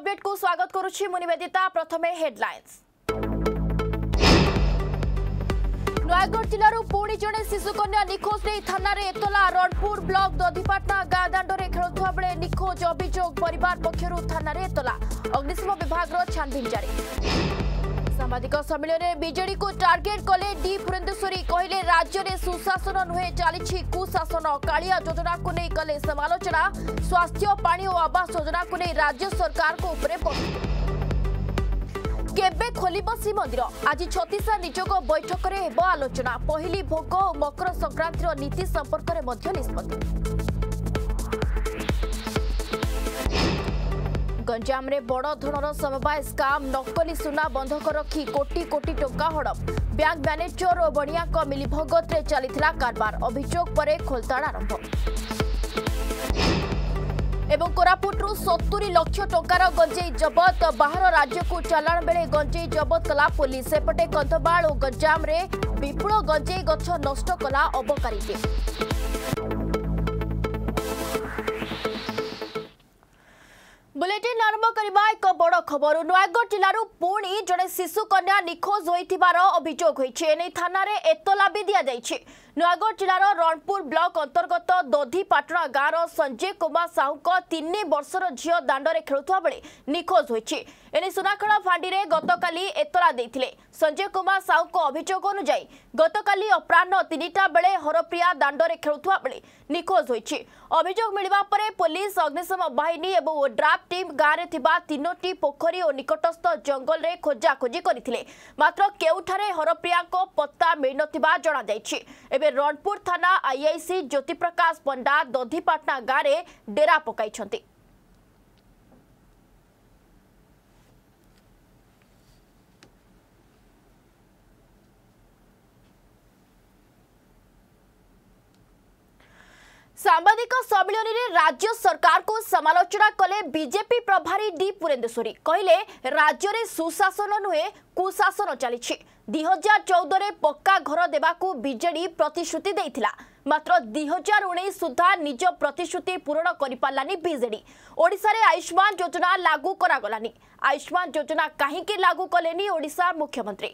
Update को स्वागत करुच्ची मु निवेदिता प्रथमे हेडलाइंस নয়াগড় জেলার পুঁ জনে শিশুকন্যা নিখোঁজ নেই থানার এতলা রণপুর ব্লক দধিপাটনা গাঁ দাণ্ডে খেলুয়া বেড়ে নিখোঁজ অভিযোগ পরিবার পক্ষ থানার এতলা অগ্নিশম বিভাগর ছানভিন জারি ସାମ୍ବାଦିକ ସମ୍ମିଳନୀରେ ବିଜେଡିକୁ ଟାର୍ଗେଟ କଲେ ଡି ପୁରେନ୍ଦେଶ୍ୱରୀ କହିଲେ ରାଜ୍ୟରେ ସୁଶାସନ ନୁହେଁ ଚାଲିଛି କୁଶାସନ। କାଳିଆ ଯୋଜନାକୁ ନେଇ କଲେ ସମାଲୋଚନା। ସ୍ୱାସ୍ଥ୍ୟ ପାଣି ଓ ଆବାସ ଯୋଜନାକୁ ନେଇ ରାଜ୍ୟ ସରକାରଙ୍କ ଉପରେ କେବେ ଖୋଲିବ ଶ୍ରୀମନ୍ଦିର ଆଜି ଛତିଶା ନିଯୋଗ ବୈଠକରେ ହେବ ଆଲୋଚନା। ପହିଲି ଭୋଗ ଓ ମକର ସଂକ୍ରାନ୍ତିର ନୀତି ସମ୍ପର୍କରେ ମଧ୍ୟ ନିଷ୍ପତ୍ତି। ଗଞ୍ଜାମରେ ବଡ଼ ଧରଣର ସମବାୟ ସ୍କାମ୍ ନକଲି ସୁନା ବନ୍ଧକ ରଖି କୋଟି କୋଟି ଟଙ୍କା ହଡପ। ବ୍ୟାଙ୍କ ମ୍ୟାନେଜର ଓ ବଣିଆଙ୍କ ମିଲିଭଗତରେ ଚାଲିଥିଲା କାରବାର। ଅଭିଯୋଗ ପରେ ଖୋଲତାଡ଼ ଆରମ୍ଭ। ଏବଂ କୋରାପୁଟରୁ ସତୁରି ଲକ୍ଷ ଟଙ୍କାର ଗଞ୍ଜେଇ ଜବତ ବାହାର ରାଜ୍ୟକୁ ଚାଲାଣ ବେଳେ ଗଞ୍ଜେଇ ଜବତ କଲା ପୋଲିସ। ସେପଟେ କନ୍ଧମାଳ ଓ ଗଞ୍ଜାମରେ ବିପୁଳ ଗଞ୍ଜେଇ ଗଛ ନଷ୍ଟ କଲା ଅବକାରୀ ବୁଲେଟିନ୍ ଆରମ୍ଭ କରିବା ଏକ ବଡ଼ ଖବର। ନୟାଗଡ଼ ଜିଲ୍ଲାରୁ ପୁଣି ଜଣେ ଶିଶୁ କନ୍ୟା ନିଖୋଜ ହୋଇଥିବାର ଅଭିଯୋଗ ହୋଇଛି। ଏନେଇ ଥାନାରେ ଏତଲା ବି ଦିଆଯାଇଛି। ନୟାଗଡ଼ ଜିଲ୍ଲାର ରଣପୁର ବ୍ଲକ ଅନ୍ତର୍ଗତ ଦଧିପାଟଣା ଗାଁର ସଞ୍ଜୟ କୁମାର ସାହୁଙ୍କ ତିନି ବର୍ଷର ଝିଅ ଦାଣ୍ଡରେ ଖେଳୁଥିବା ବେଳେ ନିଖୋଜ ହୋଇଛି। ଏନେଇ ସୁନାଖଳା ଫାଣ୍ଡିରେ ଗତକାଲି ଏତଲା ଦେଇଥିଲେ। ସଞ୍ଜୟ କୁମାର ସାହୁଙ୍କ ଅଭିଯୋଗ ଅନୁଯାୟୀ ଗତକାଲି ଅପରାହ୍ନ ତିନିଟା ବେଳେ ହରପ୍ରିୟା ଦାଣ୍ଡରେ ଖେଳୁଥିବା ବେଳେ ନିଖୋଜ ହୋଇଛି। ଅଭିଯୋଗ ମିଳିବା ପରେ ପୋଲିସ ଅଗ୍ନିଶମ ବାହିନୀ ଏବଂ ଓଡ୍ରାଫ୍ ଟିମ୍ ଗାଁରେ ଥିବା ତିନୋଟି ପୋଖରୀ ଓ ନିକଟସ୍ଥ ଜଙ୍ଗଲରେ ଖୋଜାଖୋଜି କରିଥିଲେ। ମାତ୍ର କେଉଁଠାରେ ହରପ୍ରିୟାଙ୍କ ପତ୍ତା ମିଳିନଥିବା ଜଣାଯାଇଛି। ଏବେ ରଣପୁର ଥାନା ଆଇଆଇସି ଜ୍ୟୋତିପ୍ରକାଶ ପଣ୍ଡା ଦଧିପାଟଣା ଗାଁରେ ଡେରା ପକାଇଛନ୍ତି। ସାମ୍ବାଦିକ ସମ୍ମିଳନୀରେ ରାଜ୍ୟ ସରକାରକୁ ସମାଲୋଚନା କଲେ ବିଜେପି ପ୍ରଭାରୀ ଡି ପୁରେନ୍ଦେଶ୍ୱରୀ କହିଲେ ରାଜ୍ୟରେ ସୁଶାସନ ନୁହେଁ କୁଶାସନ ଚାଲିଛି। ଦୁଇ ହଜାର ଚଉଦରେ ପକ୍କା ଘର ଦେବାକୁ ବିଜେଡି ପ୍ରତିଶ୍ରୁତି ଦେଇଥିଲା। ମାତ୍ର ଦୁଇ ହଜାର ଉଣେଇଶ ସୁଦ୍ଧା ନିଜ ପ୍ରତିଶ୍ରୁତି ପୂରଣ କରିପାରିଲାନି ବିଜେଡି। ଓଡ଼ିଶାରେ ଆୟୁଷ୍ମାନ ଯୋଜନା ଲାଗୁ କରାଗଲାନି। ଆୟୁଷ୍ମାନ ଯୋଜନା କାହିଁକି ଲାଗୁ କଲେନି ଓଡ଼ିଶା ମୁଖ୍ୟମନ୍ତ୍ରୀ?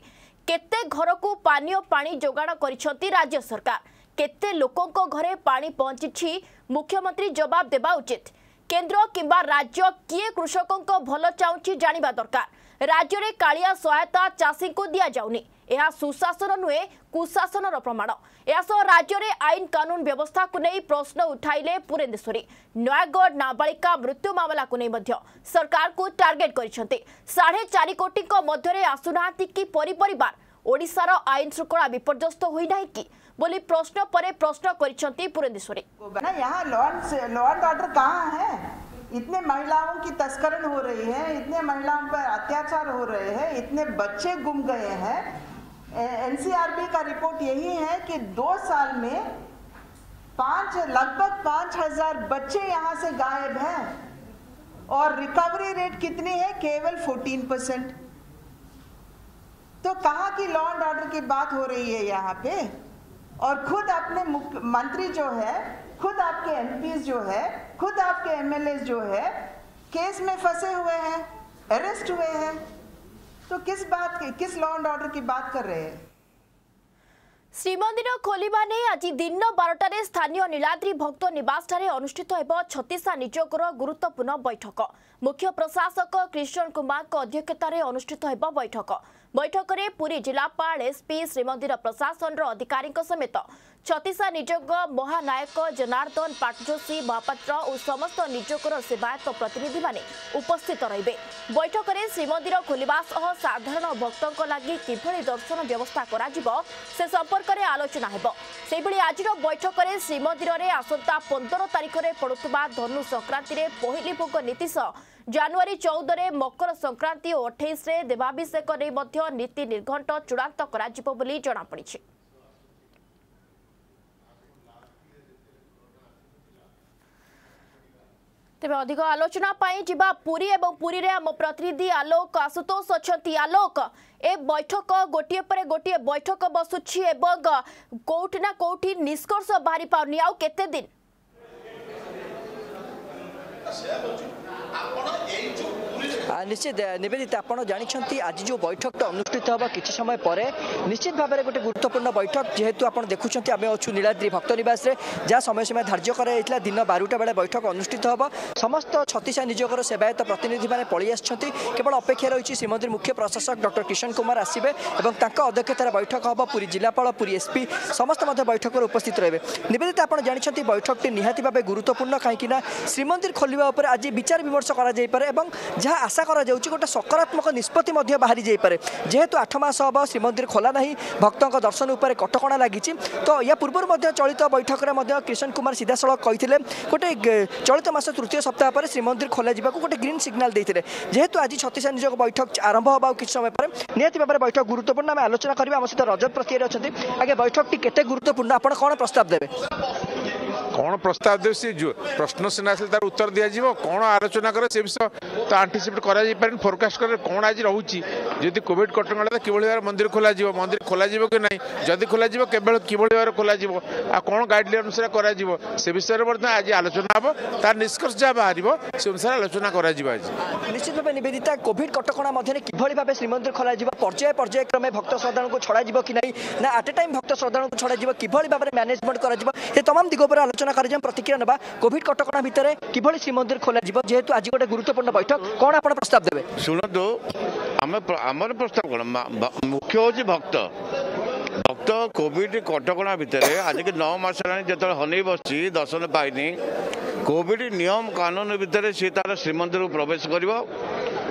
କେତେ ଘରକୁ ପାନୀୟ ପାଣି ଯୋଗାଣ କରିଛନ୍ତି ରାଜ୍ୟ ସରକାର? କେତେ ଲୋକଙ୍କ ଘରେ ପାଣି ପହଞ୍ଚିଛି? ମୁଖ୍ୟମନ୍ତ୍ରୀ ଜବାବ ଦେବା ଉଚିତ। କେନ୍ଦ୍ର କିମ୍ବା ରାଜ୍ୟ କିଏ କୃଷକଙ୍କ ଭଲ ଚାହୁଁଛି ଜାଣିବା ଦରକାର। ରାଜ୍ୟରେ କାଳିଆ ସହାୟତା ଚାଷୀଙ୍କୁ ଦିଆଯାଉନି। ଏହା ସୁଶାସନ ନୁହେଁ କୁଶାସନର ପ୍ରମାଣ। ଏହାସହ ରାଜ୍ୟରେ ଆଇନ କାନୁନ ବ୍ୟବସ୍ଥାକୁ ନେଇ ପ୍ରଶ୍ନ ଉଠାଇଲେ ପୁରେନ୍ଦେଶ୍ୱରୀ ନୟାଗଡ଼ ନାବାଳିକା ମୃତ୍ୟୁ ମାମଲାକୁ ନେଇ ମଧ୍ୟ ସରକାରକୁ ଟାର୍ଗେଟ କରିଛନ୍ତି। ସାଢ଼େ ଚାରି କୋଟିଙ୍କ ମଧ୍ୟରେ ଆସୁନାହାନ୍ତି କି ପରିବାର ଓଡ଼ିଶାର ଆଇନ ଶୃଙ୍ଖଳା ବିପର୍ଯ୍ୟସ୍ତ ହୋଇନାହିଁ କି ବୋଲି ପ୍ରଶ୍ନ ପରେ ପ୍ରଶ୍ନ କରିଛନ୍ତି ପୁରେନ୍ଦେଶ୍ୱରୀ इतने महिलाओं की तस्करण हो रही है, इतने महिलाओं पर अत्याचार हो रहे हैं, इतने बच्चे गुम गए हैं। एनसीआरबी का रिपोर्ट यही है कि दो साल में पाँच, लगभग पाँच हज़ार बच्चे यहाँ से गायब हैं। और रिकवरी रेट कितनी है? केवल फोर्टीन परसेंट तो कहाँ की लॉ एंड ऑर्डर की बात हो रही है यहाँ पे? और खुद अपने मंत्री जो है खुद आपके एमपीज जो है खुद आपके एमएलए जो है केस में फंसे हुए हैं अरेस्ट हुए हैं तो किस बात की किस लॉ एंड ऑर्डर की बात कर रहे हैं ଶ୍ରୀମନ୍ଦିର ଖୋଲିବା ନେଇ ଆଜି ଦିନ ବାରଟାରେ ସ୍ଥାନୀୟ ନୀଳାଦ୍ରି ଭକ୍ତ ନିବାସଠାରେ ଅନୁଷ୍ଠିତ ହେବ ଛତିଶା ନିଯୋଗର ଗୁରୁତ୍ୱପୂର୍ଣ୍ଣ ବୈଠକ ମୁଖ୍ୟ ପ୍ରଶାସକ କ୍ରିଷଣ କୁମାରଙ୍କ ଅଧ୍ୟକ୍ଷତାରେ ଅନୁଷ୍ଠିତ ହେବ ବୈଠକ ବୈଠକରେ ପୁରୀ ଜିଲ୍ଲାପାଳ ଏସ୍ପି ଶ୍ରୀମନ୍ଦିର ପ୍ରଶାସନର ଅଧିକାରୀଙ୍କ ସମେତ ଛତିଶା ନିଯୋଗ ମହାନାୟକ ଜନାର୍ଦ୍ଦନ ପାଟଯୋଶୀ ମହାପାତ୍ର ଓ ସମସ୍ତ ନିଯୋଗର ସେବାୟତ ପ୍ରତିନିଧିମାନେ ଉପସ୍ଥିତ ରହିବେ। ବୈଠକରେ ଶ୍ରୀମନ୍ଦିର ଖୋଲିବା ସହ ସାଧାରଣ ଭକ୍ତଙ୍କ ଲାଗି କିଭଳି ଦର୍ଶନ ବ୍ୟବସ୍ଥା କରାଯିବ ସେ ସମ୍ପର୍କରେ ଆଲୋଚନା ହେବ। ସେହିଭଳି ଆଜିର ବୈଠକରେ ଶ୍ରୀମନ୍ଦିରରେ ଆସନ୍ତା ପନ୍ଦର ତାରିଖରେ ପଡୁଥିବା ଧନୁ ସଂକ୍ରାନ୍ତିରେ ପହିଲି ଭୋଗ ନୀତି ସହ ଜାନୁଆରୀ ଚଉଦରେ ମକର ସଂକ୍ରାନ୍ତି ଓ ଅଠେଇଶରେ ଦେବାଭିଷେକ ନେଇ ମଧ୍ୟ ନୀତି ନିର୍ଘଣ୍ଟ ଚୂଡ଼ାନ୍ତ କରାଯିବ ବୋଲି ଜଣାପଡ଼ିଛି। ତେବେ ଅଧିକ ଆଲୋଚନା ପାଇଁ ଯିବା ପୁରୀ ଏବଂ ପୁରୀରେ ଆମ ପ୍ରତିନିଧି ଆଲୋକ ଆଶୁତୋଷ ଅଛନ୍ତି। ଆଲୋକ ଏ ବୈଠକ ଗୋଟିଏ ପରେ ଗୋଟିଏ ବୈଠକ ବସୁଛି ଏବଂ କୋଉଠି ନା କୋଉଠି ନିଷ୍କର୍ଷ ବାହାରି ପାରୁନି। ଆଉ କେତେ ଦିନ? নিশ্চিত নিবেদিত আপনার জাঁচান আজ যে বৈঠকটা অনুষ্ঠিত হব কিছু সময় পরে নিশ্চিত ভাবে গোটে গুরুত্বপূর্ণ বৈঠক যেহেতু আপনার দেখুম আমি অছু নীলাদ্রি ভক্ত নিবাসে যা সময় সময় ধার্য করা হয়েছিল দিন বারোটা বেড়ে বৈঠক অনুষ্ঠিত হব সমস্ত ছতিশা নিযোগর সেবায়ত প্রতিনিধি মানে পড়ে আসছেন কেবল অপেক্ষা রয়েছে শ্রীমন্দির মুখ্য প্রশাসক ডক্টর কিষণ কুমার আসবে এবং তাঁর অধ্যক্ষতার বৈঠক হব পুরী জেলাপাল পুরী এসপি সমস্ত বৈঠকের উপস্থিত রয়েবে নিবেদিত আপনার জাঁচান বৈঠকটি নিহতি ভাবে গুরুত্বপূর্ণ কিনা শ্রীমন্দির খোলা উপরে আজ বিচার ବିମର୍ଶ କରାଯାଇପାରେ ଏବଂ ଯାହା ଆଶା କରାଯାଉଛି ଗୋଟେ ସକାରାତ୍ମକ ନିଷ୍ପତ୍ତି ମଧ୍ୟ ବାହାରି ଯାଇପାରେ ଯେହେତୁ ଆଠ ମାସ ହେବ ଶ୍ରୀମନ୍ଦିର ଖୋଲା ନାହିଁ ଭକ୍ତଙ୍କ ଦର୍ଶନ ଉପରେ କଟକଣା ଲାଗିଛି ତ ୟା ପୂର୍ବରୁ ମଧ୍ୟ ଚଳିତ ବୈଠକରେ ମଧ୍ୟ କିଶନ କୁମାର ସିଧାସଳଖ କହିଥିଲେ ଗୋଟେ ଗ- ଚଳିତ ମାସ ତୃତୀୟ ସପ୍ତାହ ପରେ ଶ୍ରୀମନ୍ଦିର ଖୋଲାଯିବାକୁ ଗୋଟେ ଗ୍ରୀନ୍ ସିଗ୍ନାଲ ଦେଇଥିଲେ। ଯେହେତୁ ଆଜି ଛତିଶା ନିଯୋଗ ବୈଠକ ଆରମ୍ଭ ହେବ ଆଉ କିଛି ସମୟ ପରେ ନିହାତି ଭାବରେ ବୈଠକ ଗୁରୁତ୍ୱପୂର୍ଣ୍ଣ ଆମେ ଆଲୋଚନା କରିବା ଆମ ସହିତ ରଜତ ପ୍ରତିହାରୀ ଅଛନ୍ତି। ଆଜ୍ଞା ବୈଠକଟି କେତେ ଗୁରୁତ୍ୱପୂର୍ଣ୍ଣ? ଆପଣ କ'ଣ ପ୍ରସ୍ତାବ ଦେବେ? କ'ଣ ପ୍ରସ୍ତାବ ଦେବେ ସେ ଯୋ- ପ୍ରଶ୍ନ ସିନା ଆସିଲେ ତାର ଉତ୍ତର ଦିଆଯିବ କ'ଣ ଆଲୋଚନା କରେ ସେ ବିଷୟ ତ ଆଣ୍ଟିସିପେଟ୍ କରାଯାଇପାରେନି ଫୋରକାଷ୍ଟ କରେ କ'ଣ ଆଜି ରହୁଛି। ଯଦି କୋଭିଡ କଟକଣାରେ କିଭଳି ଭାବରେ ମନ୍ଦିର ଖୋଲାଯିବ ମନ୍ଦିର ଖୋଲାଯିବ କି ନାହିଁ ଯଦି ଖୋଲାଯିବ କେବଳ କିଭଳି ଭାବରେ ଖୋଲାଯିବ ଆଉ କ'ଣ ଗାଇଡଲାଇନ୍ ଅନୁସାରେ କରାଯିବ ସେ ବିଷୟରେ ମଧ୍ୟ ଆଜି ଆଲୋଚନା ହେବ ତାର ନିଷ୍କର୍ଷ ଯାହା ବାହାରିବ ସେ ଅନୁସାରେ ଆଲୋଚନା କରାଯିବ ଆଜି। ନିଶ୍ଚିତ ଭାବେ ନିବେଦିତା କୋଭିଡ କଟକଣା ମଧ୍ୟରେ କିଭଳି ଭାବେ ଶ୍ରୀମନ୍ଦିର ଖୋଲାଯିବ ପର୍ଯ୍ୟାୟ ପର୍ଯ୍ୟାୟ କ୍ରମେ ଭକ୍ତ ଶ୍ରଦ୍ଧାଳୁଙ୍କୁ ଛଡ଼ାଯିବ କି ନାହିଁ ନା ଆଟ୍ ଏ ଟାଇମ୍ ଭକ୍ତ ଶ୍ରଦ୍ଧାଳୁଙ୍କୁ ଛଡ଼ାଯିବ କିଭଳି ଭାବରେ ମ୍ୟାନେଜମେଣ୍ଟ କରାଯିବ ଏ ତମାମ ଦିଗ ଉପରେ ଆଲୋଚନା আলোচনা করা প্রতিক্রিয়া নেবা। কোভিড কটকা ভিতরে কীভাবে শ্রীমন্দির খোলা যাব যেহেতু আজ গোটে গুরুত্বপূর্ণ বৈঠক কোণ আপনার প্রস্তাব দেবে শুণতু আমি আমার প্রস্তাব কোণ মুখ্য হচ্ছে ভক্ত ভক্ত কোভিড কটকা ভিতরে আজকে ন মাস হল যেত হনেই বসছি দর্শন পাইনি কোভিড নিয়ম কানুন ভিতরে সে তার শ্রীমন্দিরকে প্রবেশ করব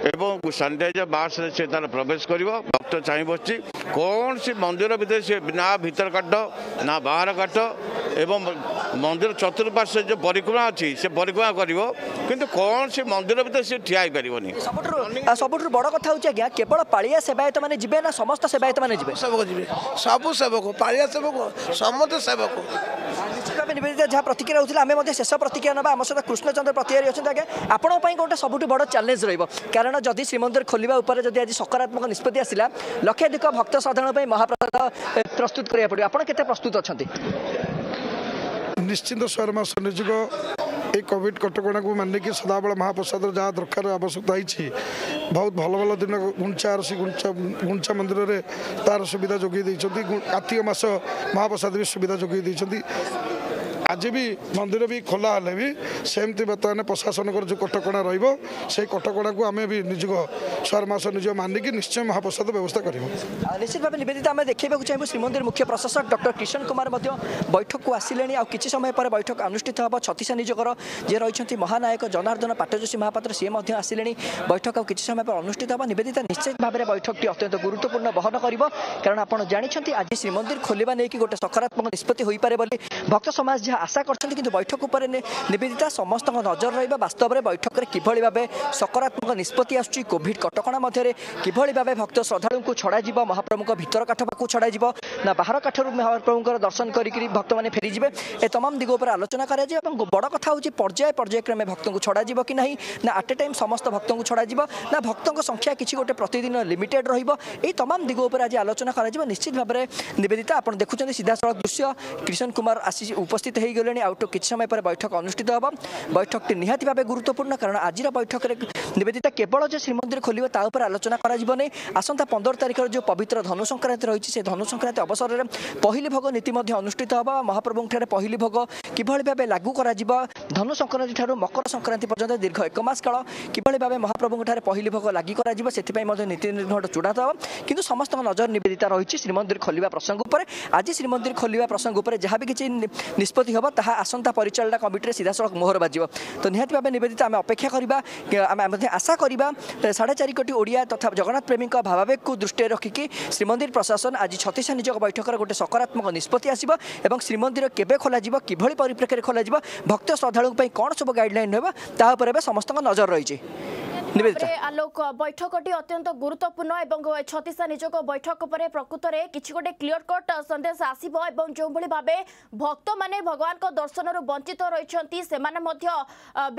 କରିବ ଏବଂ ସାନିଟାଇଜର ମାସ୍କରେ ସେ ତାର ପ୍ରବେଶ କରିବ ଭକ୍ତ ଚାହିଁ ବସିଛି କୌଣସି ମନ୍ଦିର ଭିତରେ ସେ ନା ଭିତର କାଟ ନା ବାହାର କାଟ ଏବଂ ମନ୍ଦିର ଚତୁଃପାର୍ଶ୍ୱରେ ଯେଉଁ ପରିକ୍ରମା ଅଛି ସେ ପରିକ୍ରମା କରିବ କିନ୍ତୁ କୌଣସି ମନ୍ଦିର ଭିତରେ ସେ ଠିଆ ହେଇପାରିବନି ସବୁଠାରୁ ଆ, ସବୁଠାରୁ ବଡ଼ କଥା ହେଉଛି ଆଜ୍ଞା କେବଳ ପାଳିଆ ସେବାୟତ ମାନେ ଯିବେ ନା ସମସ୍ତ ସେବାୟତ ମାନେ ଯିବେ? ସେବକ ଯିବେ। ସବୁ ସେବକ ପାଳିଆ ସେବକ ସମସ୍ତେ ସେବକ। ନିଶ୍ଚିତ ଭାବେ ନିବେଦିତା ଯାହା ପ୍ରତିକ୍ରିୟା ହେଉଥିଲା ଆମେ ମଧ୍ୟ ଶେଷ ପ୍ରତିକ୍ରିୟା ନେବା। ଆମ ସହିତ କୃଷ୍ଣଚନ୍ଦ୍ର ପ୍ରତିହାରୀ ଅଛନ୍ତି ଆଜ୍ଞା। ଆପଣଙ୍କ ପାଇଁ ଗୋଟେ ସବୁଠୁ ବଡ଼ ଚ୍ୟାଲେଞ୍ଜ ରହିବ। କାରଣ କାରଣ ଯଦି ଶ୍ରୀମନ୍ଦିର ଖୋଲିବା ଉପରେ ଯଦି ଆଜି ସକାରାତ୍ମକ ନିଷ୍ପତ୍ତି ଆସିଲା ଲକ୍ଷାଧିକ ଭକ୍ତ ସାଧାରଣ ପାଇଁ ମହାପ୍ରସାଦ ପ୍ରସ୍ତୁତ କରିବାକୁ ପଡ଼ିବ। ଆପଣ କେତେ ପ୍ରସ୍ତୁତ ଅଛନ୍ତି? ନିଶ୍ଚିନ୍ତ ଶର୍ମା ସନିଯୋଗ ଏଇ କୋଭିଡ଼ କଟକଣାକୁ ମାନିକି ସଦାବେଳେ ମହାପ୍ରସାଦର ଯାହା ଦରକାର ଆବଶ୍ୟକତା ହେଇଛି ବହୁତ ଭଲ ଭଲ ଦିନ ଗୁଞ୍ଚା ଆରସି ଗୁଞ୍ଚା ଗୁଞ୍ଚା ମନ୍ଦିରରେ ତା'ର ସୁବିଧା ଯୋଗାଇ ଦେଇଛନ୍ତି। କାର୍ତ୍ତିକ ମାସ ମହାପ୍ରସାଦ ବି ସୁବିଧା ଯୋଗାଇ ଦେଇଛନ୍ତି। ଆଜି ବି ମନ୍ଦିର ବି ଖୋଲା ହେଲେ ବି ସେମିତି ବର୍ତ୍ତମାନ ପ୍ରଶାସନଙ୍କର ଯେଉଁ କଟକଣା ରହିବ ସେଇ କଟକଣାକୁ ଆମେ ବି ନିଯୋଗ ସ୍ୱର ମାସ ନିଯୋଗ ମାନିକି ନିଶ୍ଚୟ ମହାପ୍ରସାଦ ବ୍ୟବସ୍ଥା କରିବୁ। ନିଶ୍ଚିତ ଭାବେ ନିବେଦିତ ଆମେ ଦେଖିବାକୁ ଚାହିଁବୁ ଶ୍ରୀମନ୍ଦିର ମୁଖ୍ୟ ପ୍ରଶାସକ ଡକ୍ଟର କିଶନ କୁମାର ମଧ୍ୟ ବୈଠକକୁ ଆସିଲେଣି। ଆଉ କିଛି ସମୟ ପରେ ବୈଠକ ଅନୁଷ୍ଠିତ ହେବ। ଛତିଶା ନିଯୋଗର ଯିଏ ରହିଛନ୍ତି ମହାନାୟକ ଜନାର୍ଦ୍ଦନ ପାଟଯୋଶୀ ମହାପାତ୍ର ସିଏ ମଧ୍ୟ ଆସିଲେଣି। ବୈଠକ ଆଉ କିଛି ସମୟ ପରେ ଅନୁଷ୍ଠିତ ହେବ। ନିବେଦିତ ନିଶ୍ଚିତ ଭାବରେ ବୈଠକଟି ଅତ୍ୟନ୍ତ ଗୁରୁତ୍ୱପୂର୍ଣ୍ଣ ବହନ କରିବ। କାରଣ ଆପଣ ଜାଣିଛନ୍ତି ଆଜି ଶ୍ରୀମନ୍ଦିର ଖୋଲିବା ନେଇକି ଗୋଟେ ସକାରାତ୍ମକ ନିଷ୍ପତ୍ତି ହୋଇପାରେ ବୋଲି ଭକ୍ତ ସମାଜ ଯାହା ଆଶା କରିଛନ୍ତି। କିନ୍ତୁ ବୈଠକ ଉପରେ ନିବେଦିତା ସମସ୍ତଙ୍କ ନଜର ରହିବ। ବାସ୍ତବରେ ବୈଠକରେ କିଭଳି ଭାବେ ସକାରାତ୍ମକ ନିଷ୍ପତ୍ତି ଆସୁଛି କୋଭିଡ କଟକଣା ମଧ୍ୟରେ କିଭଳି ଭାବେ ଭକ୍ତ ଶ୍ରଦ୍ଧାଳୁଙ୍କୁ ଛଡ଼ାଯିବ ମହାପ୍ରଭୁଙ୍କ ଭିତର କାଠ ପାଖକୁ ଛଡ଼ାଯିବ ନା ବାହାର କାଠରୁ ମହାପ୍ରଭୁଙ୍କର ଦର୍ଶନ କରିକି ଭକ୍ତମାନେ ଫେରିଯିବେ ଏ ତମାମ ଦିଗ ଉପରେ ଆଲୋଚନା କରାଯିବ ଏବଂ ବଡ଼ କଥା ହେଉଛି ପର୍ଯ୍ୟାୟ ପର୍ଯ୍ୟାୟକ୍ରମେ ଭକ୍ତଙ୍କୁ ଛଡ଼ାଯିବ କି ନାହିଁ ନା ଆଟ୍ ଏ ଟାଇମ୍ ସମସ୍ତ ଭକ୍ତଙ୍କୁ ଛଡ଼ାଯିବ ନା ଭକ୍ତଙ୍କ ସଂଖ୍ୟା କିଛି ଗୋଟେ ପ୍ରତିଦିନ ଲିମିଟେଡ୍ ରହିବ ଏହି ତମାମ ଦିଗ ଉପରେ ଆଜି ଆଲୋଚନା କରାଯିବ। ନିଶ୍ଚିତ ଭାବରେ ନିବେଦିତା ଆପଣ ଦେଖୁଛନ୍ତି ସିଧାସଳଖ ଦୃଶ୍ୟ କିଶନ କୁମାର ଆସି ଉପସ୍ଥିତ ହୋଇଗଲେଣି ଆଉ ତ କିଛି ସମୟ ପରେ ବୈଠକ ଅନୁଷ୍ଠିତ ହେବ। ବୈଠକଟି ନିହାତି ଭାବେ ଗୁରୁତ୍ୱପୂର୍ଣ୍ଣ କାରଣ ଆଜିର ବୈଠକରେ ନିବେଦିତା କେବଳ ଯେ ଶ୍ରୀମନ୍ଦିର ଖୋଲିବ ତା ଉପରେ ଆଲୋଚନା କରାଯିବନି ଆସନ୍ତା ପନ୍ଦର ତାରିଖର ଯେଉଁ ପବିତ୍ର ଧନୁ ସଂକ୍ରାନ୍ତି ରହିଛି ସେ ଧନୁ ସଂକ୍ରାନ୍ତି ଅବସରରେ ପହିଲି ଭୋଗ ନୀତି ମଧ୍ୟ ଅନୁଷ୍ଠିତ ହେବ ମହାପ୍ରଭୁଙ୍କଠାରେ ପହିଲି ଭୋଗ କିଭଳି ଭାବେ ଲାଗୁ କରାଯିବ ଧନୁ ସଂକ୍ରାନ୍ତି ଠାରୁ ମକର ସଂକ୍ରାନ୍ତି ପର୍ଯ୍ୟନ୍ତ ଦୀର୍ଘ ଏକ ମାସ କାଳ କିଭଳି ଭାବେ ମହାପ୍ରଭୁଙ୍କଠାରେ ପହିଲି ଭୋଗ ଲାଗି କରାଯିବ ସେଥିପାଇଁ ମଧ୍ୟ ନୀତି ନିର୍ଘଣ୍ଟ ଚୂଡ଼ାନ୍ତ ହେବ କିନ୍ତୁ ସମସ୍ତଙ୍କ ନଜର ନିବେଦିତା ରହିଛି ଶ୍ରୀମନ୍ଦିର ଖୋଲିବା ପ୍ରସଙ୍ଗ ଉପରେ ଆଜି ଶ୍ରୀମନ୍ଦିର ଖୋଲିବା ପ୍ରସଙ୍ଗ ଉପରେ ଯାହା ବି କିଛି ନି- ନିଷ୍ପତ୍ତି ହେବ ତାହା ଆସନ୍ତା ପରିଚାଳନା କମିଟିରେ ସିଧାସଳଖ ମୋହର ବାଜିବ ତ ନିହାତି ଭାବେ ନିବେଦିତ ଆମେ ଅପେକ୍ଷା କରିବା କି ଆମେ ମଧ୍ୟ ଆଶା କରିବା ଏ, ସାଢ଼େ ଚାରି କୋଟି ଓଡ଼ିଆ ତଥା ଜଗନ୍ନାଥ ପ୍ରେମୀଙ୍କ ଭାବାବେଗକୁ ଦୃଷ୍ଟିରେ ରଖିକି ଶ୍ରୀମନ୍ଦିର ପ୍ରଶାସନ ଆଜି ଛତିଶା ନିଯୋଗ ବୈଠକରେ ଗୋଟେ ସକାରାତ୍ମକ ନିଷ୍ପତ୍ତି ଆସିବ ଏବଂ ଶ୍ରୀମନ୍ଦିର କେବେ ଖୋଲାଯିବ କିଭଳି ପରିପ୍ରେକ୍ଷୀରେ ଖୋଲାଯିବ ଭକ୍ତ ଶ୍ରଦ୍ଧାଳୁଙ୍କ ପାଇଁ କ'ଣ ସବୁ ଗାଇଡଲାଇନ୍ ରହିବ ତା ଉପରେ ଏବେ ସମସ୍ତଙ୍କ ନଜର ରହିଛି। ଆଲୋକ ବୈଠକଟି ଅତ୍ୟନ୍ତ ଗୁରୁତ୍ୱପୂର୍ଣ୍ଣ ଏବଂ ଛତିଶା ନିଯୋଗ ବୈଠକ ପରେ ପ୍ରକୃତରେ କିଛି ଗୋଟେ କ୍ଲିୟର କଟ୍ ସନ୍ଦେଶ ଆସିବ ଏବଂ ଯେଉଁଭଳି ଭାବେ ଭକ୍ତମାନେ ଭଗବାନଙ୍କ ଦର୍ଶନରୁ ବଞ୍ଚିତ ରହିଛନ୍ତି ସେମାନେ ମଧ୍ୟ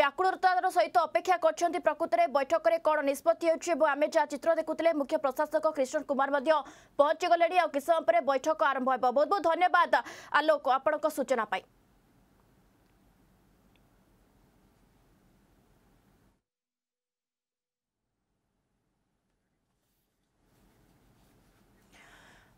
ବ୍ୟାକୁଳତାର ସହିତ ଅପେକ୍ଷା କରିଛନ୍ତି ପ୍ରକୃତରେ ବୈଠକରେ କ'ଣ ନିଷ୍ପତ୍ତି ହେଉଛି ଏବଂ ଆମେ ଯାହା ଚିତ୍ର ଦେଖୁଥିଲେ ମୁଖ୍ୟ ପ୍ରଶାସକ କୃଷ୍ଣ କୁମାର ମଧ୍ୟ ପହଞ୍ଚିଗଲେଣି ଆଉ କିଛି ସମୟ ପରେ ବୈଠକ ଆରମ୍ଭ ହେବ। ବହୁତ ବହୁତ ଧନ୍ୟବାଦ ଆଲୋକ ଆପଣଙ୍କ ସୂଚନା ପାଇଁ।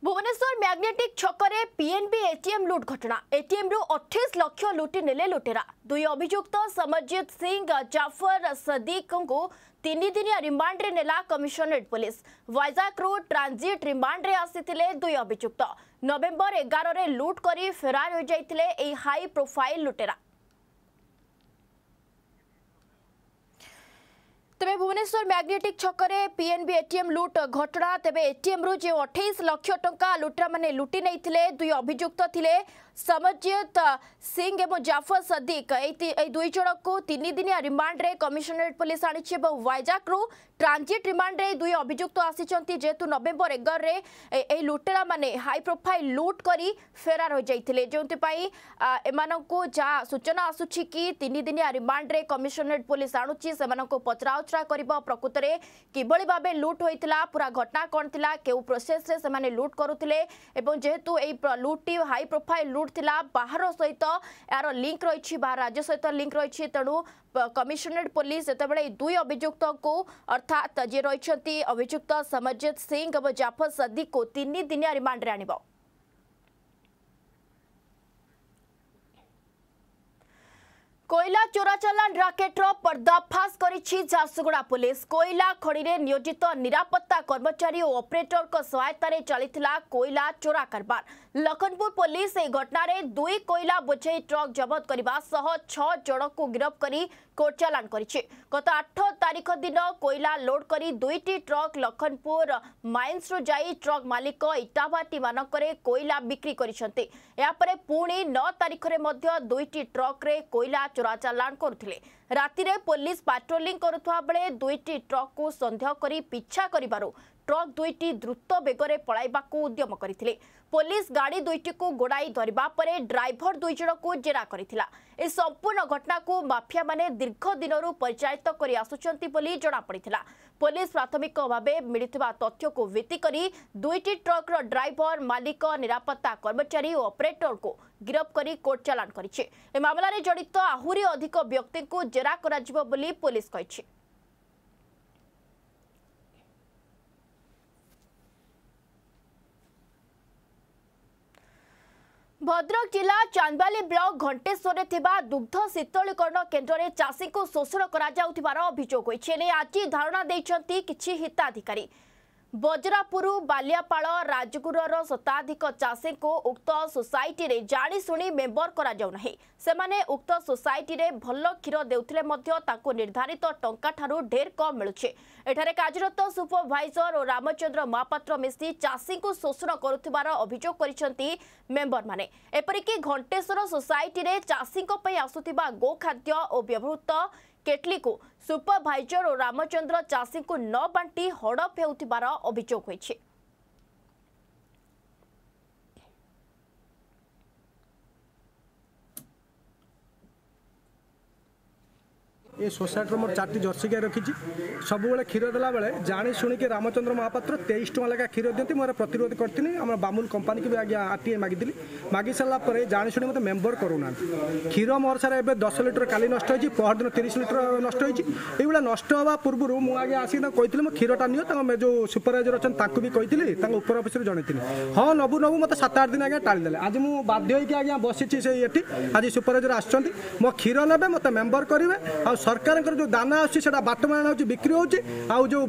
ভুবনেশ্বর ম্যাগনেটিক ছকরে পিএনবি এটিএম লুট ঘটনা এটিএমরু অঠেইশ লক্ষ লুটি নেলে লুটেরা দুই অভিযুক্ত সমরজিৎ সিং জাফর সদিকঙ্কু তিনিদিনিয়া রিমান্ডে নেলা কমিশনরেট পুলিশ ওয়াইজাকরু ট্রানজিট রিমান্ডে আসিলে দুই অভিযুক্ত নভেম্বর এগারে লুট করে ফেরার হয়ে যাই এই হাই প্রোফাইল লুটেরা তবে ভুবনেশ্বর ম্যাগনেটিক ছকরে পিএনবি এটিএম লুট ঘটনা তবে এটিএম রু যে অঠেইশ লক্ষ টঙ্কা লুটরা মানে লুটি নেই দুই অভিযুক্ত লে সমজিত সিং এবং জাফর সদিক এই দুই জনক তিনদিনিয়া রিমান্ডে কমিশনরেট পুলিশ আনিছে এবং ওয়াইজাক্রু ট্রানজিট রিমান্ডে দুই অভিযুক্ত আসিছেন যেহেতু নভেম্বর এগারে এই লুটেরা মানে হাই প্রোফাইল লুট করে ফেরার হয়ে যাই যেপাই এমানকু যা সূচনা আসুছি কি তিনদিনিয়া রিমান্ডে কমিশনরেট পুলিশ আনুচি সে পচরাউচরা করব প্রকৃতরে কীভাবে ভাবে লুট হয়েছিল পুরা ঘটনা কণ লা কেউ প্রোসেসে সে লুট করুলে এবং যেহেতু এই লুটটি হাই প্রোফাইল লুট লা বাহার সহিত এর লিঙ্ক রয়েছে বাহার রাজ্য সহ লিঙ্ক রয়েছে তেণু কমিশনরেট পুলিশ যেতবে এই দুই অভিযুক্তকে অর্থাৎ ଯେତେବେଳେ ଏହି ଦୁଇ ଅଭିଯୁକ୍ତଙ୍କୁ ଅର୍ଥାତ୍ ଯିଏ ରହିଛନ୍ତି ଅଭିଯୁକ୍ତ ସମରଜିତ ସିଂ ଏବଂ ଜାଫର ସଦିକକୁ ତିନି ଦିନିଆ ରିମାଣ୍ଡରେ ଆଣିବ କୋଇଲା ଚୋରାଚାଲାଣ ରାକେଟର ପର୍ଦ୍ଦାଫାଶ କରିଛି ଝାରସୁଗୁଡ଼ା ପୋଲିସ କୋଇଲା ଖଣିରେ ନିୟୋଜିତ ନିରାପତ୍ତା କର୍ମଚାରୀ ଓ ଅପରେଟରଙ୍କ ସହାୟତାରେ ଚାଲିଥିଲା କୋଇଲା ଚୋରା କାରବାର ଲଖନପୁର ପୋଲିସ ଏହି ଘଟଣାରେ ଦୁଇ କୋଇଲା ବୋଝେଇ ଟ୍ରକ୍ ଜବତ କରିବା ସହ ଛଅ ଜଣଙ୍କୁ ଗିରଫ କରି କୋର୍ଟ ଚାଲାଣ କରିଛି ଗତ ଆଠ ତାରିଖ ଦିନ କୋଇଲା ଲୋଡ୍ କରି ଦୁଇଟି ଟ୍ରକ୍ ଲଖନପୁର ମାଇନ୍ସରୁ ଯାଇ ଟ୍ରକ୍ ମାଲିକ ଇଟାଭାଟି ମାନଙ୍କରେ କୋଇଲା ବିକ୍ରି କରିଛନ୍ତି ଏହାପରେ ପୁଣି ନଅ ତାରିଖରେ ମଧ୍ୟ ଦୁଇଟି ଟ୍ରକ୍ରେ କୋଇଲା ଚୋରାଚାଲାଣ କରୁଥିଲେ ରାତିରେ ପୋଲିସ ପାଟ୍ରୋଲିଂ କରୁଥିବା ବେଳେ ଦୁଇଟି ଟ୍ରକ୍କୁ ସନ୍ଦେହ କରି ପିଛା କରିବାରୁ ଟ୍ରକ୍ ଦୁଇଟି ଦ୍ରୁତ ବେଗରେ ପଳାଇବାକୁ ଉଦ୍ୟମ କରିଥିଲେ। ପୋଲିସ ଗାଡ଼ି ଦୁଇଟିକୁ ଗୋଡ଼ାଇ ଧରିବା ପରେ ଡ୍ରାଇଭର ଦୁଇ ଜଣଙ୍କୁ ଜେରା କରିଥିଲା। ଏହି ସମ୍ପୂର୍ଣ୍ଣ ଘଟଣାକୁ ମାଫିଆମାନେ ଦୀର୍ଘ ଦିନରୁ ପରିଚାଳିତ କରି ଆସୁଛନ୍ତି ବୋଲି ଜଣାପଡ଼ିଥିଲା। ପୋଲିସ ପ୍ରାଥମିକ ଭାବେ ମିଳିଥିବା ତଥ୍ୟକୁ ଭିତ୍ତି କରି ଦୁଇଟି ଟ୍ରକ୍ର ଡ୍ରାଇଭର ମାଲିକ ନିରାପତ୍ତା କର୍ମଚାରୀ ଓ ଅପରେଟରକୁ ଗିରଫ କରି କୋର୍ଟ ଚାଲାଣ କରିଛି। ଏ ମାମଲାରେ ଜଡ଼ିତ ଆହୁରି ଅଧିକ ବ୍ୟକ୍ତିଙ୍କୁ ଜେରା କରାଯିବ ବୋଲି ପୋଲିସ କହିଛି। ଭଦ୍ରକ ଜିଲ୍ଲା ଚାନ୍ଦବାଲି ବ୍ଲକ ଘଣ୍ଟେଶ୍ୱରରେ ଥିବା ଦୁଗ୍ଧ ଶୀତଳୀକରଣ କେନ୍ଦ୍ରରେ ଚାଷୀଙ୍କୁ ଶୋଷଣ କରାଯାଉଥିବାର ଅଭିଯୋଗ ହୋଇଛି। ଏନେଇ ଆଜି ଧାରଣା ଦେଇଛନ୍ତି କିଛି ହିତାଧିକାରୀ। ବଜରାପୁର ବାଲିଆପାଳ ରାଜଗୁରର ଶତାଧିକ ଚାଷୀଙ୍କୁ ଉକ୍ତ ସୋସାଇଟିରେ ଜାଣିଶୁଣି ମେମ୍ବର କରାଯାଉନାହିଁ। ସେମାନେ ଉକ୍ତ ସୋସାଇଟିରେ ଭଲ କ୍ଷୀର ଦେଉଥିଲେ ମଧ୍ୟ ତାଙ୍କୁ ନିର୍ଦ୍ଧାରିତ ଟଙ୍କାଠାରୁ ଢେର କମ୍ ମିଳୁଛି। ଏଠାରେ କାର୍ଯ୍ୟରତ ସୁପରଭାଇଜର ଓ ରାମଚନ୍ଦ୍ର ମହାପାତ୍ର ମିଶି ଚାଷୀଙ୍କୁ ଶୋଷଣ କରୁଥିବାର ଅଭିଯୋଗ କରିଛନ୍ତି ମେମ୍ବରମାନେ। ଏପରିକି ଘଣ୍ଟେଶ୍ୱର ସୋସାଇଟିରେ ଚାଷୀଙ୍କ ପାଇଁ ଆସୁଥିବା ଗୋଖାଦ୍ୟ ଓ ବ୍ୟବହୃତ କେଟଲିକୁ ସୁପରଭାଇଜର ଓ ରାମଚନ୍ଦ୍ର ଚାଷୀଙ୍କୁ ନ ବାଣ୍ଟି ହଡପ ହେଉଥିବାର ଅଭିଯୋଗ ହୋଇଛି ଏ ସୋସାଇଟିର ମୋର ଚାରିଟି ଜର୍ସି ଗାଈ ରଖିଛି ସବୁବେଳେ କ୍ଷୀର ଦେଲାବେଳେ ଜାଣି ଶୁଣିକି ରାମଚନ୍ଦ୍ର ମହାପାତ୍ର ତେଇଶ ଟଙ୍କା ଲେଖା କ୍ଷୀର ଦିଅନ୍ତି ମୁଁ ଏହାର ପ୍ରତିରୋଧ କରିଥିଲି ଆମର ବାମୁଲ କମ୍ପାନୀକି ବି ଆଜ୍ଞା ଆର୍ ଟି ଆଇ ମାଗିଥିଲି ମାଗି ସାରିଲା ପରେ ଜାଣି ଶୁଣି ମୋତେ ମେମ୍ବର କରୁନାହାନ୍ତି କ୍ଷୀର ମୋର ସାର୍ ଏବେ ଦଶ ଲିଟର କାଲି ନଷ୍ଟ ହେଇଛି ପହରଦିନ ତିରିଶ ଲିଟର ନଷ୍ଟ ହେଇଛି ଏଇଭଳିଆ ନଷ୍ଟ ହେବା ପୂର୍ବରୁ ମୁଁ ଆଜ୍ଞା ଆସିକି ତାଙ୍କୁ କହିଥିଲି ମୋ କ୍ଷୀରଟା ନିଅ ତାଙ୍କ ଯେଉଁ ସୁପରଭାଇଜର ଅଛନ୍ତି ତାଙ୍କୁ ବି କହିଥିଲି ତାଙ୍କ ଉପର ଅଫିସରୁ ଜଣେଇଥିଲି ହଁ ନବୁ ନବୁ ମୋତେ ସାତ ଆଠ ଦିନ ଆଜ୍ଞା ଟାଳିଦେଲେ ଆଜି ମୁଁ ବାଧ୍ୟ ହେଇକି ଆଜ୍ଞା ବସିଛି ସେଇ ଏଠି ଆଜି ସୁପରଭାଇଜର ଆସିଛନ୍ତି ମୋ କ୍ଷୀର ନେବେ ମୋତେ ମେମ୍ବର କରିବେ ଆଉ ସରକାରଙ୍କର ଯେଉଁ ଦାନା ଆସୁଛି ସେଟା ବାଟମାରଣା ହେଉଛି ବିକ୍ରି ହେଉଛି ଆଉ ଯେଉଁ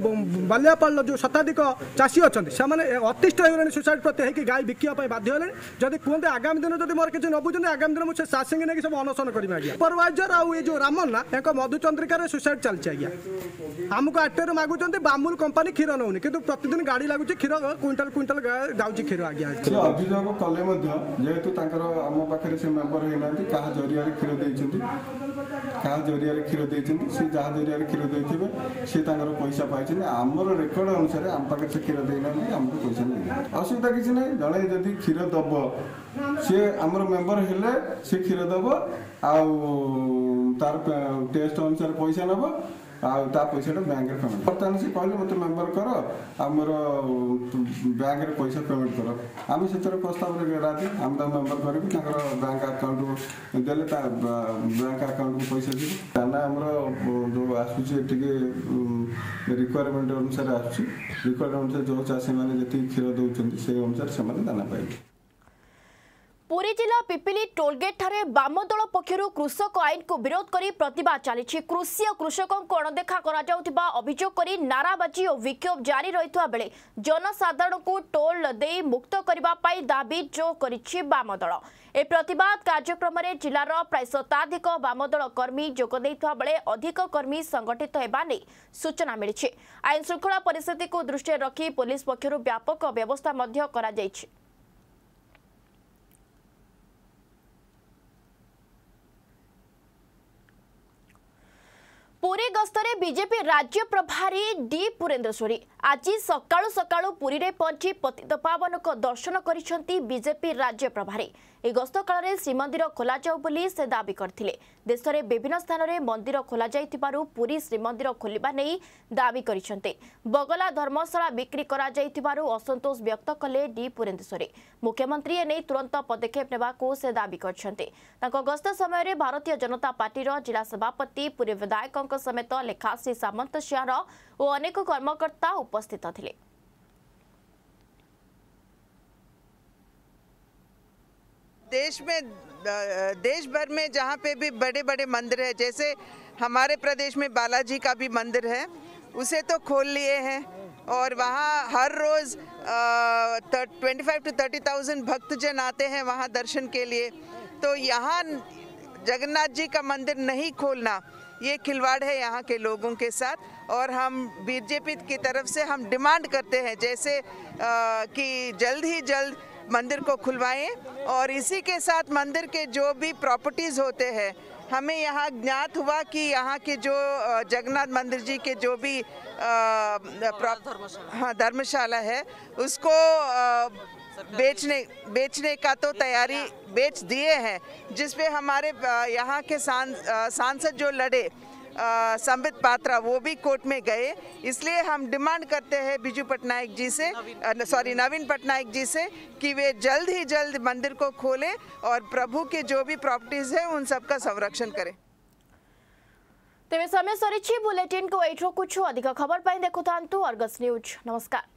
ବାଲିଆପାଳର ଯେଉଁ ଶତାଧିକ ଚାଷୀ ଅଛନ୍ତି ସେମାନେ ଏ ଅତିଷ୍ଠ ହେଇଗଲେଣି ସୁସାଇଡ୍ ପ୍ରତି ହେଇକି ଗାଈ ବିକିବା ପାଇଁ ବାଧ୍ୟ ହେଲେଣି। ଯଦି କୁହନ୍ତି ଆଗାମୀ ଦିନ ଯଦି ମୋର କିଛି ନ ବୁଝନ୍ତି ଆଗାମୀ ଦିନ ମୁଁ ସେ ଚାଷୀଙ୍କୁ ନେଇକି ସବୁ ଅନଶନ କରିବି ଆଜ୍ଞା। ସୁପରଭାଇଜର ଆଉ ଏ ଯେଉଁ ରାମନ୍ନା ତାଙ୍କ ମଧୁଚନ୍ଦ୍ରିକାରେ ସୁସାଇଡ୍ ଚାଲିଛି ଆଜ୍ଞା। ଆମକୁ ଆରଟିଆଇରେ ମାଗୁଛନ୍ତି ବାମୁଲ କମ୍ପାନୀ କ୍ଷୀର ନେଉନି କିନ୍ତୁ ପ୍ରତିଦିନ ଗାଡ଼ି ଲାଗୁଛି କ୍ଷୀର କୁଇଣ୍ଟାଲ କୁଇଣ୍ଟାଲ ଗା- ଯାଉଛି କ୍ଷୀର ଆଜ୍ଞା ସେ ଅଭିଯୋଗ କଲେ ମଧ୍ୟ ଯେହେତୁ ତାଙ୍କର ଆମ ପାଖରେ ସେ ମେମ୍ବର ହେଇନାହାନ୍ତି କାହା ଜରିଆରେ କ୍ଷୀର ଦେଇଛନ୍ତି କାହା ଜରିଆରେ କ୍ଷୀର ଦେଇଛନ୍ତି ସେ ଯାହା ଜରିଆରେ କ୍ଷୀର ଦେଇଥିବେ ସେ ତାଙ୍କର ପଇସା ପାଇଛନ୍ତି ଆମର ରେକର୍ଡ ଅନୁସାରେ ଆମ ପାଖରେ ସେ କ୍ଷୀର ଦେଇନାହାନ୍ତି ଆମକୁ ପଇସା ନେଇନାହାନ୍ତି ଅସୁବିଧା କିଛି ନାହିଁ ଜଣେ ଯଦି କ୍ଷୀର ଦବ ସିଏ ଆମର ମେମ୍ବର ହେଲେ ସେ କ୍ଷୀର ଦବ ଆଉ ତାର ଟେଷ୍ଟ ଅନୁସାରେ ପଇସା ନେବ ଆଉ ତା ପଇସାଟା ବ୍ୟାଙ୍କରେ ପେମେଣ୍ଟ ବର୍ତ୍ତମାନ ସେ କହିଲେ ମୋତେ ମେମ୍ବର କର ଆଉ ମୋର ବ୍ୟାଙ୍କରେ ପଇସା ପେମେଣ୍ଟ କର। ଆମେ ସେଥିରେ ପ୍ରସ୍ତାବରେ ରାଜି ଆମେ ତାକୁ ମେମ୍ବର କରିବୁ ତାଙ୍କର ବ୍ୟାଙ୍କ ଆକାଉଣ୍ଟକୁ ଦେଲେ ତା ବ୍ୟାଙ୍କ ଆକାଉଣ୍ଟକୁ ପଇସା ଯିବ ଦାନା ଆମର ଯେଉଁ ଆସୁଛି ଏଠିକି ରିକ୍ୱାରମେଣ୍ଟ ଅନୁସାରେ ଆସୁଛି। ରିକ୍ୱାରମେଣ୍ଟ ଅନୁସାରେ ଯେଉଁ ଚାଷୀମାନେ ଯେତିକି କ୍ଷୀର ଦେଉଛନ୍ତି ସେଇ ଅନୁସାରେ ସେମାନେ ଦାନା ପାଇବେ। ପୁରୀ ଜିଲ୍ଲା ପିପିଲି ଟୋଲଗେଟ୍ ଠାରେ ବାମ ଦଳ ପକ୍ଷରୁ କୃଷକ ଆଇନକୁ ବିରୋଧ କରି ପ୍ରତିବାଦ ଚାଲିଛି। କୃଷି ଓ କୃଷକଙ୍କୁ ଅଣଦେଖା କରାଯାଉଥିବା ଅଭିଯୋଗ କରି ନାରାବାଜି ଓ ବିକ୍ଷୋଭ ଜାରି ରହିଥିବା ବେଳେ ଜନସାଧାରଣଙ୍କୁ ଟୋଲ ଦେଇ ମୁକ୍ତ କରିବା ପାଇଁ ଦାବି ଜୋର କରିଛି ବାମ ଦଳ ଏ ପ୍ରତିବାଦ କାର୍ଯ୍ୟକ୍ରମରେ ଜିଲ୍ଲାର ପ୍ରାୟ ଶତାଧିକ ବାମଦଳ କର୍ମୀ ଯୋଗ ଦେଇଥିବା ବେଳେ ଅଧିକ କର୍ମୀ ସଂଗଠିତ ହେବା ନେଇ ସୂଚନା ମିଳିଛି। ଆଇନ ଶୃଙ୍ଖଳା ପରିସ୍ଥିତିକୁ ଦୃଷ୍ଟିରେ ରଖି ପୋଲିସ ପକ୍ଷରୁ ବ୍ୟାପକ ବ୍ୟବସ୍ଥା ମଧ୍ୟ କରାଯାଇଛି। ପୁରୀ ଗସ୍ତରେ ବିଜେପି ରାଜ୍ୟ ପ୍ରଭାରୀ ଡି. ପୁରେନ୍ଦ୍ର ଆଜି ସକାଳୁ ସକାଳୁ ପୁରୀରେ ପହଞ୍ଚି ପତିତପାବନଙ୍କ ଦର୍ଶନ କରିଛନ୍ତି ବିଜେପି ରାଜ୍ୟ ପ୍ରଭାରୀ। ଏହି ଗସ୍ତ କାଳରେ ଶ୍ରୀମନ୍ଦିର ଖୋଲାଯାଉ ବୋଲି ସେ ଦାବି କରିଥିଲେ। ଦେଶରେ ବିଭିନ୍ନ ସ୍ଥାନରେ ମନ୍ଦିର ଖୋଲାଯାଇଥିବାରୁ ପୁରୀ ଶ୍ରୀମନ୍ଦିର ଖୋଲିବା ନେଇ ଦାବି କରିଛନ୍ତି। ବଗଲା ଧର୍ମଶାଳା ବିକ୍ରି କରାଯାଇଥିବାରୁ ଅସନ୍ତୋଷ ବ୍ୟକ୍ତ କଲେ ଡି. ପୁରେନ୍ଦ୍ର ମୁଖ୍ୟମନ୍ତ୍ରୀ ଏନେଇ ତୁରନ୍ତ ପଦକ୍ଷେପ ନେବାକୁ ସେ ଦାବି କରିଛନ୍ତି। ତାଙ୍କ ଗସ୍ତ ସମୟରେ ଭାରତୀୟ ଜନତା ପାର୍ଟିର ଜିଲ୍ଲା ସଭାପତି ପୁରୀ ବିଧାୟକଙ୍କ ସମେତ ଲେଖାଶ୍ରୀ ସାମନ୍ତ ଓ ଅନେକ କର୍ମକର୍ତ୍ତା ଉପସ୍ଥିତ ଥିଲେ। देश में देश भर में जहाँ पे भी बड़े बड़े मंदिर है जैसे हमारे प्रदेश में बालाजी का भी मंदिर है उसे तो खोल लिए हैं और वहाँ हर रोज़ twenty five to thirty thousand भक्तजन आते हैं वहाँ दर्शन के लिए। तो यहाँ जगन्नाथ जी का मंदिर नहीं खोलना ये खिलवाड़ है यहाँ के लोगों के साथ और हम बीजेपी की तरफ़ से हम डिमांड करते हैं जैसे आ, कि जल्द ही जल्द मंदिर को खुलवाएँ और इसी के साथ मंदिर के जो भी प्रॉपर्टीज़ होते हैं हमें यहाँ ज्ञात हुआ कि यहाँ के जो जगन्नाथ मंदिर जी के जो भी हाँ धर्मशाला है उसको बेचने बेचने का तो तैयारी बेच दिए हैं जिसपे हमारे यहाँ के सांसद जो लड़े संबित पात्रा, वो भी कोर्ट में गए। इसलिए हम डिमांड करते हैं बीजू पटनायक जी से सॉरी, नवीन पटनायक जी से, कि वे जल्द ही जल्द मंदिर को खोलें और प्रभु के जो भी प्रॉपर्टीज़ है, उन सब का संरक्षण करें। तेज समय सरी बुलेटिन को एठो कुछ अधिक खबर देखु था अर्गस न्यूज़। नमस्कार।